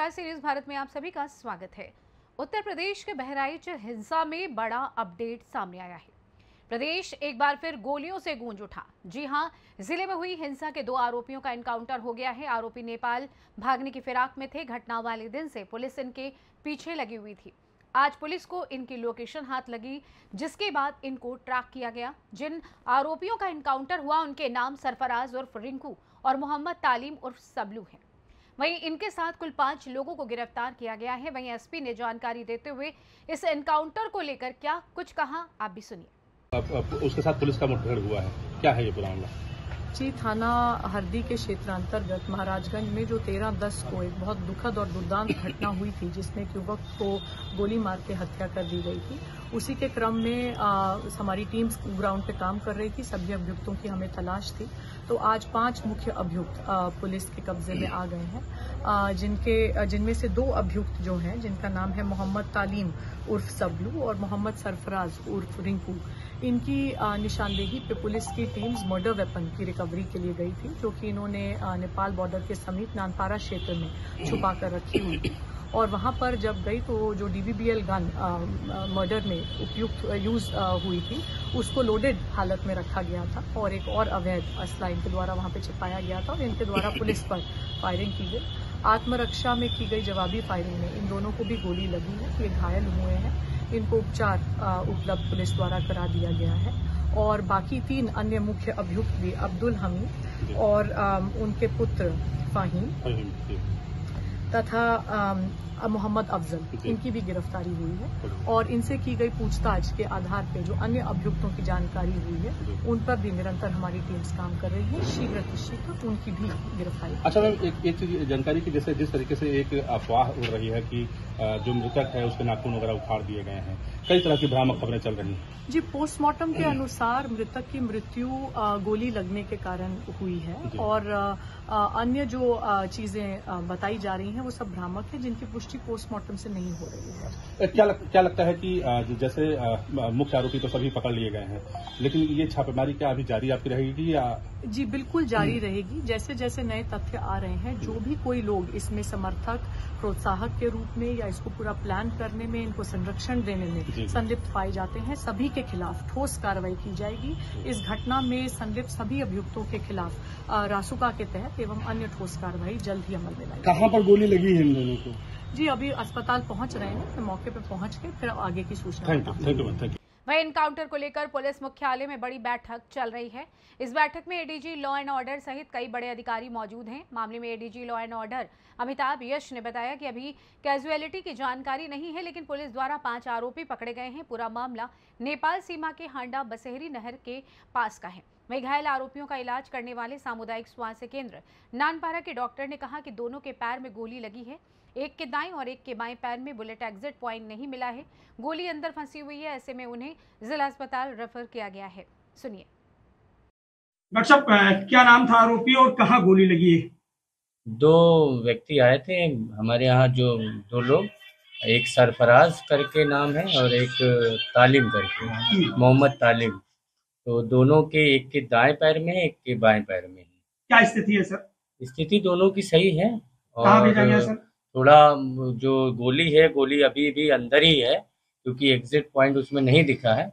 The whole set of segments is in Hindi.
नमस्कार सीरीज़ भारत में आप सभी का स्वागत है। उत्तर प्रदेश के बहराइच हिंसा में बड़ा अपडेट सामने आया है। प्रदेश एक बार फिर गोलियों से गूंज उठा। जी हाँ, ज़िले में हुई हिंसा के दो आरोपियों का एनकाउंटर हो गया है। आरोपी नेपाल भागने की फिराक में थे। घटना वाले दिन से पुलिस इनके पीछे लगी हुई थी। आज पुलिस को इनकी लोकेशन हाथ लगी, जिसके बाद इनको ट्रैक किया गया। जिन आरोपियों का इनकाउंटर हुआ, उनके नाम सरफराज उर्फ़ रिंकू और मोहम्मद तालीम उर्फ़ सबलू हैं। वहीं इनके साथ कुल पाँच लोगों को गिरफ़्तार किया गया है। वहीं एसपी ने जानकारी देते हुए इस एनकाउंटर को लेकर क्या कुछ कहा, आप भी सुनिए। उसके साथ पुलिस का मुठभेड़ हुआ है। क्या है ये पूरा मामला जी थाना हरदी के क्षेत्रांतर्गत महाराजगंज में जो तेरह दस को एक बहुत दुखद और दुर्दांत घटना हुई थी जिसमें एक युवक को गोली मार के हत्या कर दी गई थी। उसी के क्रम में आ, हमारी टीम ग्राउंड पे काम कर रही थी सभी अभियुक्तों की हमें तलाश थी। तो आज पाँच मुख्य अभियुक्त पुलिस के कब्जे में आ गए हैं। जिनके जिनमें से दो अभियुक्त जो हैं, जिनका नाम है मोहम्मद तालीम उर्फ़ सबलू और मोहम्मद सरफराज उर्फ़ रिंकू। इनकी निशानदेही पे पुलिस की टीम्स मर्डर वेपन की रिकवरी के लिए गई थी, जो कि इन्होंने नेपाल बॉर्डर के समीप नानपारा क्षेत्र में छुपा कर रखी हुई और वहाँ पर जब गई तो जो डीवीबीएल गन मर्डर में उपयुक्त यूज़ हुई थी, उसको लोडेड हालत में रखा गया था और एक और अवैध असला इनके द्वारा वहाँ पे छिपाया गया था और इनके द्वारा पुलिस पर फायरिंग की गई। आत्मरक्षा में की गई जवाबी फायरिंग में। इन दोनों को भी गोली लगी है ये घायल हुए हैं। इनको उपचार उपलब्ध पुलिस द्वारा करा दिया गया है। और बाकी तीन अन्य मुख्य अभियुक्त भी अब्दुल हमीद और उनके पुत्र फाहीम। तथा मोहम्मद अफजल। इनकी भी गिरफ्तारी हुई है। और इनसे की गई पूछताछ के आधार पर जो अन्य अभियुक्तों की जानकारी हुई है उन पर भी निरंतर हमारी टीम्स काम कर रही है। शीघ्र शीघ्र उनकी भी गिरफ्तारी अच्छा मैम एक, एक चीज़ जानकारी की जैसे जिस तरीके से एक अफवाह उड़ रही है कि जो मृतक है उसके नाखून वगैरह उखाड़ दिए गए हैं। कई तरह की भ्रामक खबरें चल रही हैं। जी पोस्टमार्टम के अनुसार मृतक की मृत्यु गोली लगने के कारण हुई है और अन्य जो चीज़ें बताई जा रही हैं वो सब भ्रामक है जिनकी पुष्टि पोस्टमार्टम से नहीं हो रही है। क्या लग, क्या लगता है कि जैसे मुख्य आरोपी तो सभी पकड़ लिए गए हैं लेकिन ये छापेमारी क्या अभी जारी आपकी रहेगी या? जी बिल्कुल जारी हम्म। रहेगी। जैसे जैसे नए तथ्य आ रहे हैं जो भी कोई लोग इसमें समर्थक प्रोत्साहक के रूप में या इसको पूरा प्लान करने में इनको संरक्षण देने में संलिप्त पाए जाते हैं। सभी के खिलाफ ठोस कार्रवाई की जाएगी। इस घटना में संलिप्त सभी अभियुक्तों के खिलाफ रासुका के तहत एवं अन्य ठोस कार्रवाई जल्द ही अमल में लाएगी। कहाँ पर गोली लगी है इन लोगों को? जी अभी अस्पताल पहुँच रहे हैं। फिर मौके पर पहुँच के फिर आगे की सूचना थैंक थैंक यू वहीं इनकाउंटर को लेकर पुलिस मुख्यालय में बड़ी बैठक चल रही है। इस बैठक में एडीजी लॉ एंड ऑर्डर सहित कई बड़े अधिकारी मौजूद हैं। मामले में ADG law and order Amitabh Yash ने बताया कि अभी कैजुअलिटी की जानकारी नहीं है, लेकिन पुलिस द्वारा पाँच आरोपी पकड़े गए हैं। पूरा मामला नेपाल सीमा के हांडा बसेहरी नहर के पास का है। वही घायल आरोपियों का इलाज करने वाले सामुदायिक स्वास्थ्य केंद्र नानपारा के डॉक्टर ने कहा कि दोनों के पैर में गोली लगी है। एक के दाएँ और एक के बाएँ पैर में बुलेट एग्जिट पॉइंट नहीं मिला है। गोली अंदर फंसी हुई है ऐसे में उन्हें जिला अस्पताल रेफर किया गया है। सुनिए। डॉक्टर साहब क्या नाम था आरोपी और कहाँ गोली लगी है? दो व्यक्ति आए थे हमारे यहाँ जो दो लोग एक सरफराज करके नाम है और एक तालिम करके मोहम्मद तालिम। तो दोनों के एक के दाएँ पैर में एक के बाएँ पैर में। क्या स्थिति है सर? स्थिति दोनों की सही है और भेजा गया सर? थोड़ा जो गोली है गोली अभी भी अंदर ही है क्योंकि एग्जिट पॉइंट उसमें नहीं दिखा है।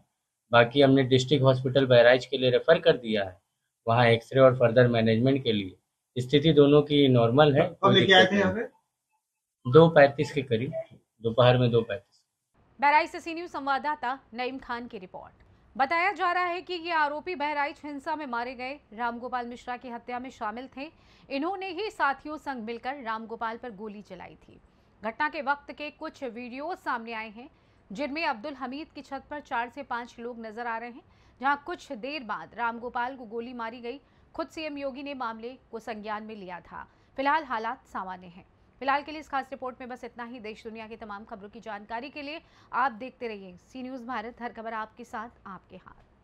बाकी हमने डिस्ट्रिक्ट हॉस्पिटल बहराइच के लिए रेफर कर दिया है वहाँ एक्सरे और फर्दर मैनेजमेंट के लिए। स्थिति दोनों की नॉर्मल है लेके आए थे दो पैंतीस के करीब दोपहर में दो पैंतीस। बहराइच से सी न्यूज़ संवाददाता नईम खान की रिपोर्ट। बताया जा रहा है कि ये आरोपी बहराइच हिंसा में मारे गए। रामगोपाल मिश्रा की हत्या में शामिल थे। इन्होंने ही साथियों संग मिलकर रामगोपाल पर गोली चलाई थी। घटना के वक्त के कुछ वीडियो सामने आए हैं, जिनमें अब्दुल हमीद की छत पर चार से पाँच लोग नज़र आ रहे हैं, जहाँ कुछ देर बाद रामगोपाल को गोली मारी गई। खुद सीएम योगी ने मामले को संज्ञान में लिया था। फ़िलहाल हालात सामान्य हैं। फ़िलहाल के लिए इस खास रिपोर्ट में बस इतना ही। देश दुनिया की तमाम खबरों की जानकारी के लिए आप देखते रहिए सी न्यूज़ भारत। हर खबर आपके साथ, आपके हाथ।